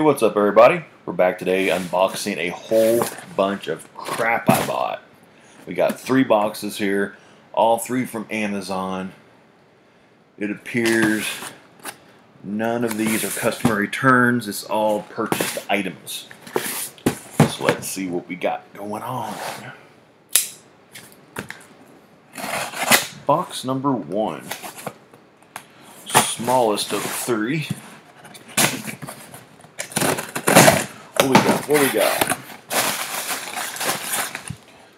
Hey, what's up, everybody? We're back today unboxing a whole bunch of crap I bought. We got three boxes here, all three from Amazon. It appears none of these are customer returns, it's all purchased items. So let's see what we got going on. Box number one, smallest of three. What we got? What we got?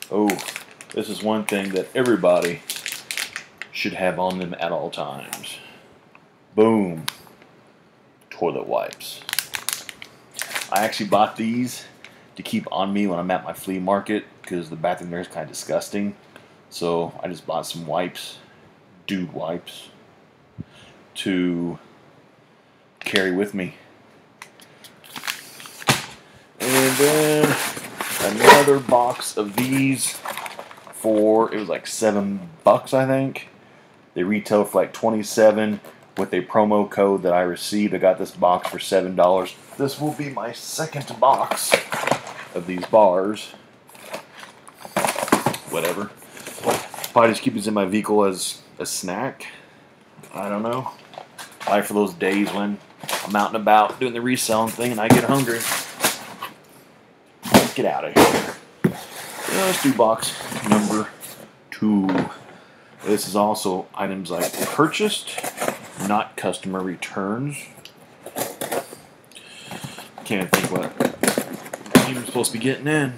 Oh, this is one thing that everybody should have on them at all times. Boom. Toilet wipes. I actually bought these to keep on me when I'm at my flea market because the bathroom there is kind of disgusting. So I just bought some wipes, dude wipes, to carry with me and then another box of these for, it was like seven bucks, I think. They retail for like 27 with a promo code that I received. I got this box for $7. This will be my second box of these bars. Whatever. Probably just keep these in my vehicle as a snack. I don't know. Probably for those days when I'm out and about doing the reselling thing and I get hungry get out of here. Let's do box number two. This is also items I purchased, not customer returns. Can't think what I'm supposed to be getting in.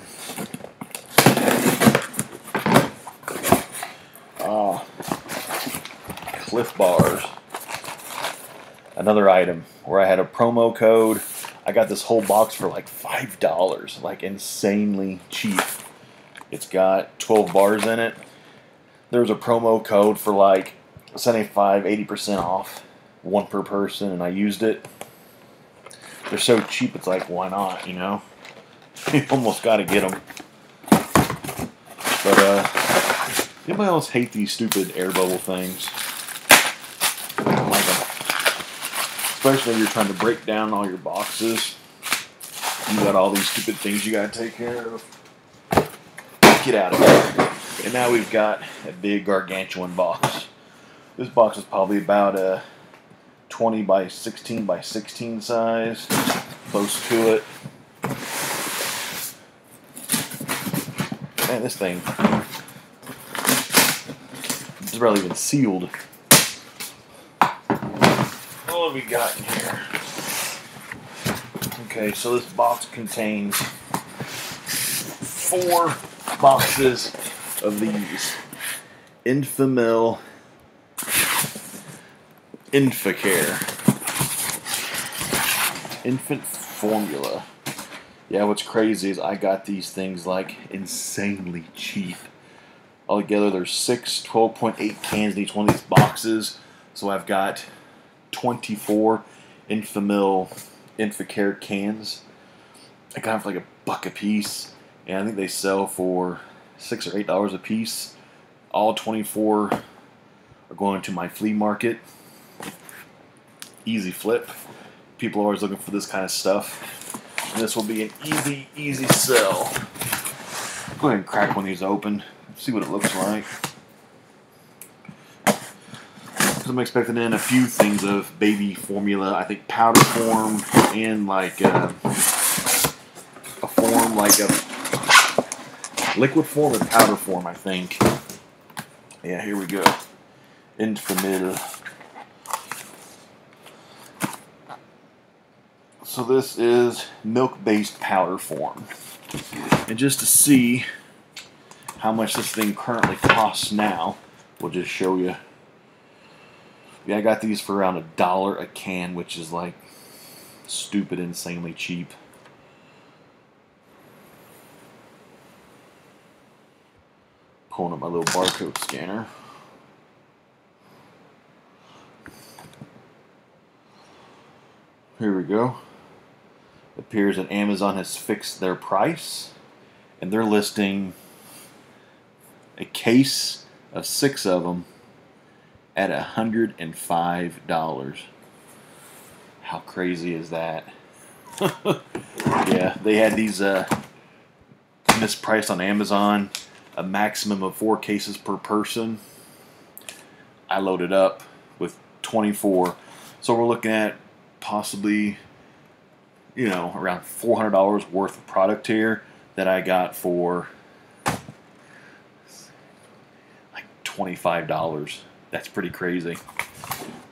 Ah, Clif Bars. Another item where I had a promo code I got this whole box for like five dollars, like insanely cheap. It's got 12 bars in it. There's a promo code for like 75, 80% off, one per person, and I used it. They're so cheap, it's like, why not, you know? you almost got to get them. But, uh, anybody else hate these stupid air bubble things? Especially when you're trying to break down all your boxes. You got all these stupid things you got to take care of. Get out of here. And now we've got a big gargantuan box. This box is probably about a 20 by 16 by 16 size, close to it. Man, this thing is barely even sealed what we got here? Okay, so this box contains four boxes of these Enfamil EnfaCare infant formula. Yeah, what's crazy is I got these things like insanely cheap. Altogether, there's six 12.8 cans in each one of these boxes. So I've got 24 Enfamil EnfaCare cans. I got them for like a buck a piece, and I think they sell for six or eight dollars a piece. All 24 are going to my flea market. Easy flip. People are always looking for this kind of stuff. And this will be an easy, easy sell. Go ahead and crack one of these open. See what it looks like I'm expecting in a few things of baby formula. I think powder form and like uh, a form like a liquid form and powder form. I think. Yeah, here we go. Enfamil. So this is milk-based powder form. And just to see how much this thing currently costs now, we'll just show you yeah, I got these for around a dollar a can, which is like stupid, insanely cheap. Pulling up my little barcode scanner. Here we go. It appears that Amazon has fixed their price and they're listing a case of six of them at $105. How crazy is that? yeah, they had these uh, mispriced on Amazon. A maximum of four cases per person. I loaded up with 24. So we're looking at possibly, you know, around $400 worth of product here that I got for like $25. That's pretty crazy.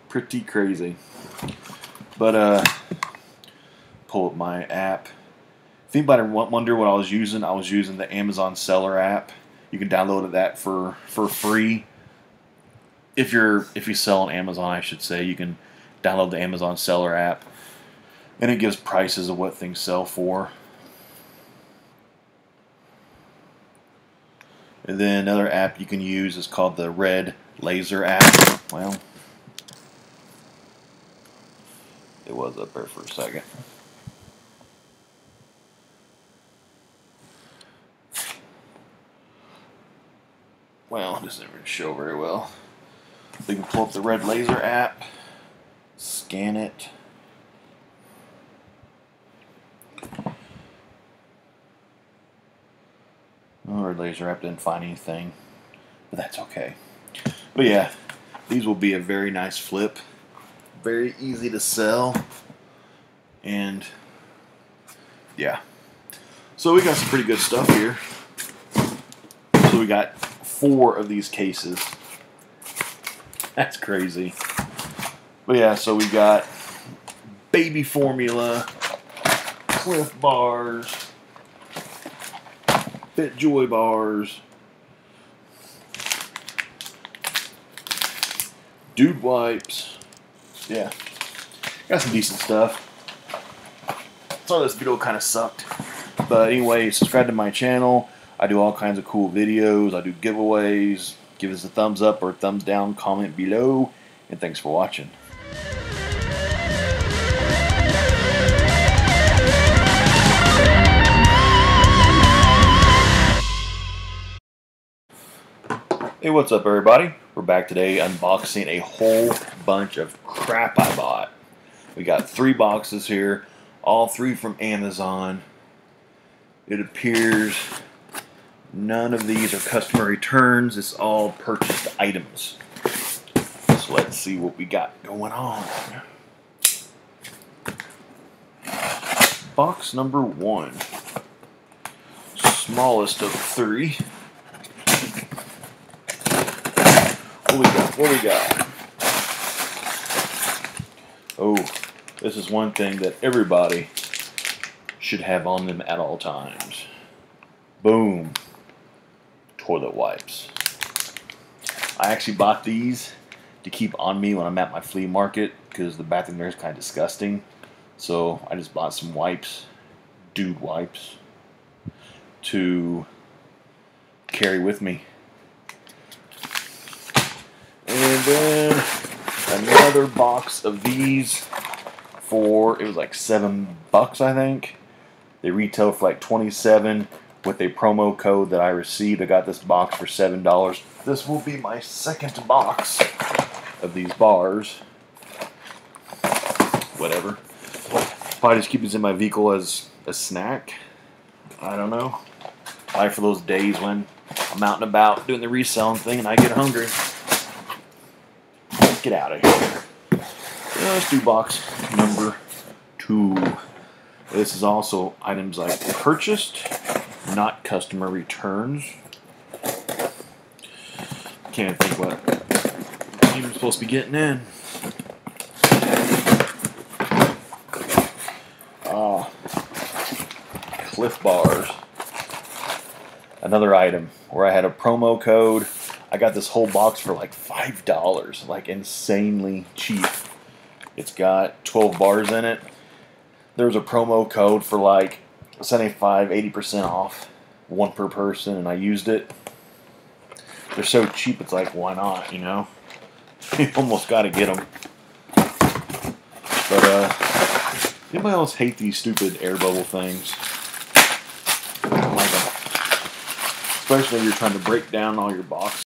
Pretty crazy. But, uh, pull up my app. If anybody wonder what I was using, I was using the Amazon Seller app. You can download that for, for free. If you're if you sell on Amazon, I should say, you can download the Amazon Seller app, and it gives prices of what things sell for. And then another app you can use is called the Red Laser app. Well, it was up there for a second. Well, it doesn't even show very well. We can pull up the Red Laser app, scan it. Oh, Red Laser app didn't find anything, but that's okay. But yeah, these will be a very nice flip. Very easy to sell. And yeah. So we got some pretty good stuff here. So we got four of these cases. That's crazy. But yeah, so we got baby formula, Clif bars, Fit Joy bars, Dude wipes. Yeah, got some decent stuff. Sorry this video kind of sucked. But anyway, subscribe to my channel. I do all kinds of cool videos. I do giveaways. Give us a thumbs up or thumbs down, comment below. And thanks for watching. Hey, what's up, everybody? We're back today unboxing a whole bunch of crap I bought. We got three boxes here, all three from Amazon. It appears none of these are customer returns, it's all purchased items. So let's see what we got going on. Box number one, smallest of three. What we got? What we got? Oh, this is one thing that everybody should have on them at all times. Boom. Toilet wipes. I actually bought these to keep on me when I'm at my flea market because the bathroom there is kind of disgusting. So I just bought some wipes, dude wipes, to carry with me and then another box of these for, it was like seven bucks, I think. They retail for like 27 with a promo code that I received. I got this box for $7. This will be my second box of these bars. Whatever. Probably just keep these in my vehicle as a snack. I don't know. Probably for those days when I'm out and about doing the reselling thing and I get hungry get out of here. Let's do box number two. This is also items I purchased, not customer returns. Can't think what I'm supposed to be getting in. Ah, Clif bars. Another item where I had a promo code I got this whole box for like five dollars, like insanely cheap. It's got 12 bars in it. There's a promo code for like 75, 80% off, one per person, and I used it. They're so cheap, it's like, why not, you know? You almost got to get them. But, uh, anybody else hate these stupid air bubble things? I like them. Especially when you're trying to break down all your boxes.